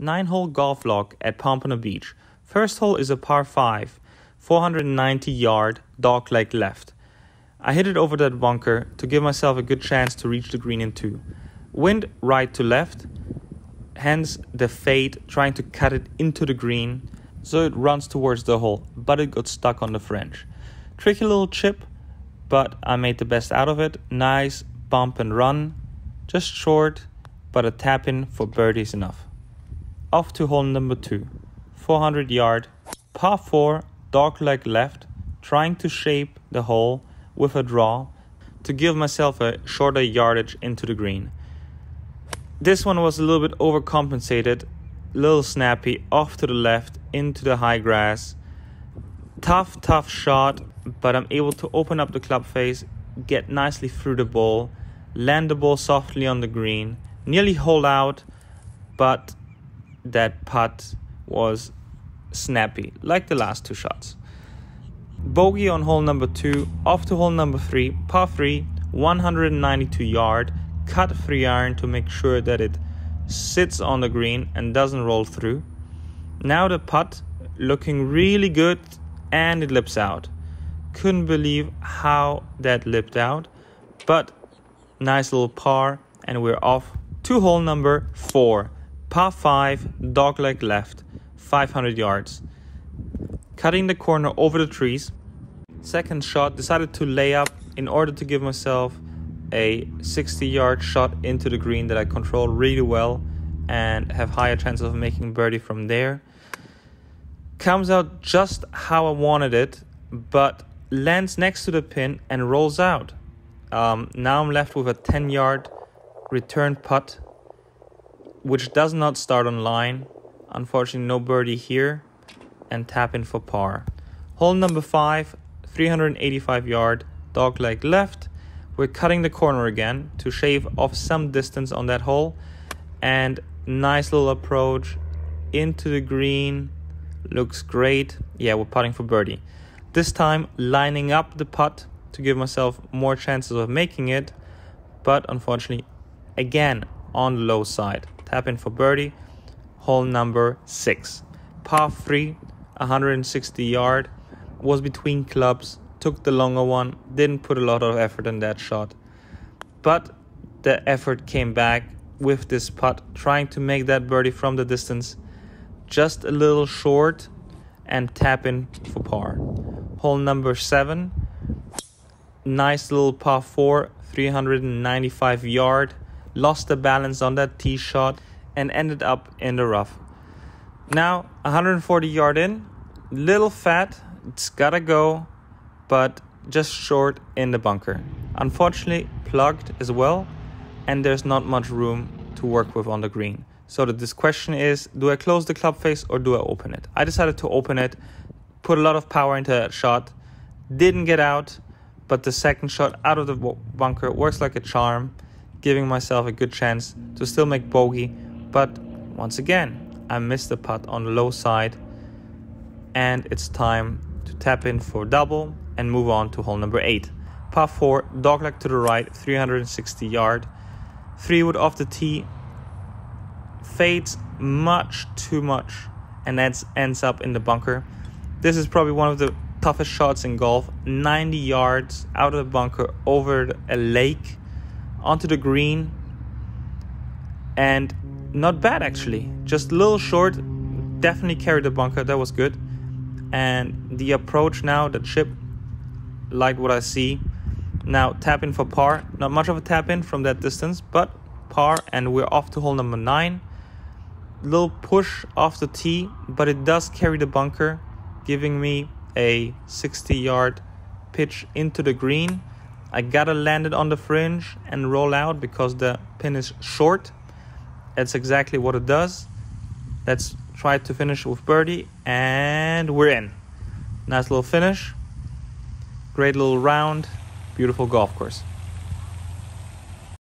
9 hole golf vlog at Pompano Beach. First hole is a par 5, 490 yard, dog leg left. I hit it over that bunker to give myself a good chance to reach the green in two. Wind right to left, hence the fade trying to cut it into the green so it runs towards the hole, but it got stuck on the fringe. Tricky little chip, but I made the best out of it. Nice bump and run, just short, but a tap in for birdie is enough. Off to hole number two, 400 yard, par 4, dog leg left, trying to shape the hole with a draw to give myself a shorter yardage into the green. This one was a little bit overcompensated, little snappy off to the left into the high grass. Tough, tough shot, but I'm able to open up the club face, get nicely through the ball, land the ball softly on the green, nearly hold out, but that putt was snappy, like the last two shots. Bogey on hole number two, off to hole number three, par three, 192 yard, cut three iron to make sure that it sits on the green and doesn't roll through. Now the putt looking really good and it lips out. Couldn't believe how that lipped out, but nice little par and we're off to hole number four. Par 5, dogleg left, 500 yards. Cutting the corner over the trees. Second shot, decided to lay up in order to give myself a 60 yard shot into the green that I control really well and have higher chances of making birdie from there. Comes out just how I wanted it, but lands next to the pin and rolls out. Um, now I'm left with a 10 yard return putt which does not start on line. Unfortunately, no birdie here, and tap in for par. Hole number five, 385 yard, dog leg left. We're cutting the corner again to shave off some distance on that hole, and nice little approach into the green. Looks great. Yeah, we're putting for birdie. This time, lining up the putt to give myself more chances of making it, but unfortunately, again on the low side. Tap in for birdie. Hole number six. Par 3, 160 yard. Was between clubs. Took the longer one. Didn't put a lot of effort in that shot. But the effort came back with this putt, trying to make that birdie from the distance. Just a little short and tap in for par. Hole number seven. Nice little par 4, 395 yard lost the balance on that tee shot, and ended up in the rough. Now, 140 yard in, little fat, it's gotta go, but just short in the bunker. Unfortunately, plugged as well, and there's not much room to work with on the green. So this question is, do I close the club face or do I open it? I decided to open it, put a lot of power into that shot, didn't get out, but the second shot out of the bunker works like a charm giving myself a good chance to still make bogey. But once again, I missed the putt on the low side, and it's time to tap in for double and move on to hole number eight. Par 4, dogleg to the right, 360 yard. 3 wood off the tee, fades much too much, and that ends up in the bunker. This is probably one of the toughest shots in golf 90 yards out of the bunker over a lake onto the green and not bad actually. Just a little short. Definitely carried the bunker. That was good. And the approach now the chip like what i see. Now tap in for par. Not much of a tap in from that distance but par and we're off to hole number nine. Little push off the tee but it does carry the bunker giving me a 60 yard pitch into the green I gotta land it on the fringe and roll out because the pin is short. That's exactly what it does. Let's try to finish with birdie and we're in. Nice little finish. Great little round. Beautiful golf course.